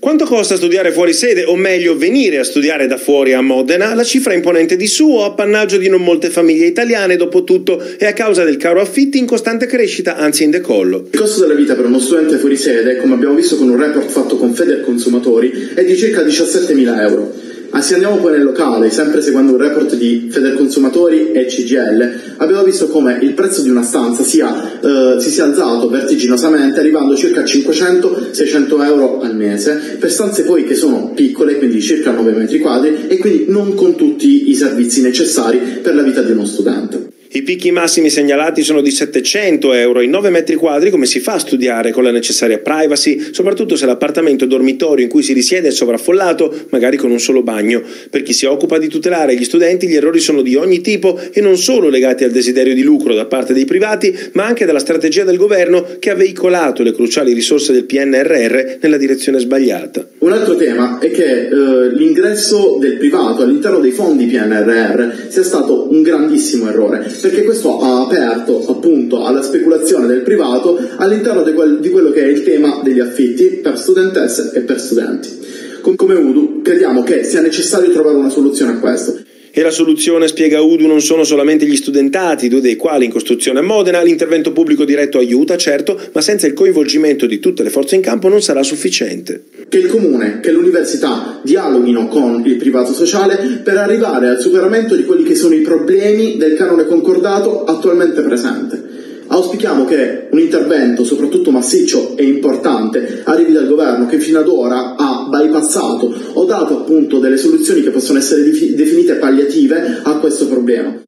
Quanto costa studiare fuori sede, o meglio venire a studiare da fuori a Modena? La cifra imponente di suo, appannaggio di non molte famiglie italiane, dopo tutto, e a causa del caro affitti in costante crescita, anzi in decollo. Il costo della vita per uno studente fuori sede, come abbiamo visto con un report fatto con Feder Consumatori, è di circa 17.000 euro. Ma se andiamo poi nel locale, sempre seguendo un report di Federconsumatori e CGL, abbiamo visto come il prezzo di una stanza sia, eh, si sia alzato vertiginosamente, arrivando a circa 500-600 euro al mese, per stanze poi che sono piccole, quindi circa 9 metri quadri, e quindi non con tutti i servizi necessari per la vita di uno studente. I picchi massimi segnalati sono di 700 euro. In 9 metri quadri come si fa a studiare con la necessaria privacy, soprattutto se l'appartamento dormitorio in cui si risiede è sovraffollato, magari con un solo bagno. Per chi si occupa di tutelare gli studenti gli errori sono di ogni tipo e non solo legati al desiderio di lucro da parte dei privati, ma anche dalla strategia del governo che ha veicolato le cruciali risorse del PNRR nella direzione sbagliata. Un altro tema è che eh, l'ingresso del privato all'interno dei fondi PNRR sia stato un grandissimo errore perché questo ha aperto appunto alla speculazione del privato all'interno di, quel, di quello che è il tema degli affitti per studentesse e per studenti. Come Udu crediamo che sia necessario trovare una soluzione a questo. E la soluzione, spiega Udu, non sono solamente gli studentati, due dei quali in costruzione a Modena, l'intervento pubblico diretto aiuta, certo, ma senza il coinvolgimento di tutte le forze in campo non sarà sufficiente. Che il comune, che l'università dialoghino con il privato sociale per arrivare al superamento di quelli che sono i problemi del canone concordato attualmente presente. Auspichiamo che un intervento, soprattutto massiccio e importante, arrivi dal governo che fino ad ora ha bypassato o dato appunto delle soluzioni che possono essere definite palliative a questo problema.